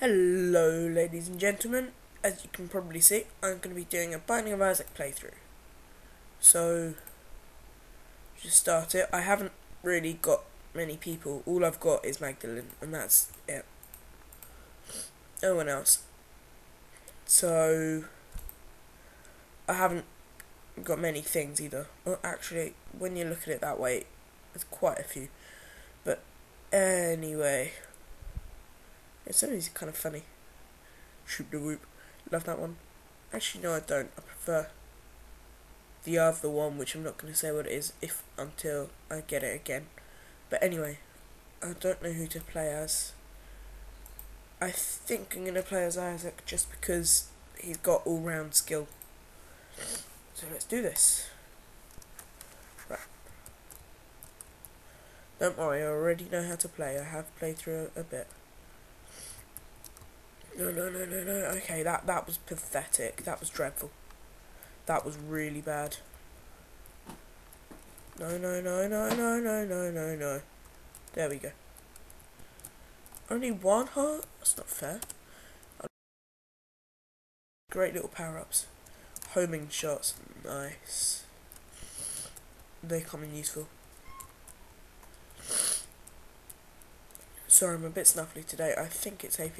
Hello ladies and gentlemen, as you can probably see, I'm going to be doing a Binding of Isaac playthrough. So, just start it. I haven't really got many people, all I've got is Magdalene, and that's it. No one else. So, I haven't got many things either. Well, actually, when you look at it that way, there's quite a few. But, anyway... It's always kind of funny. Shoot the whoop. Love that one. Actually, no, I don't. I prefer the other one, which I'm not going to say what it is if until I get it again. But anyway, I don't know who to play as. I think I'm going to play as Isaac just because he's got all-round skill. So let's do this. Right. Don't worry, I already know how to play. I have played through a bit. No, no, no, no, no. Okay, that, that was pathetic. That was dreadful. That was really bad. No, no, no, no, no, no, no, no, no. There we go. Only one heart? That's not fair. Great little power-ups. Homing shots. Nice. They come in useful. Sorry, I'm a bit snuffly today. I think it's hay.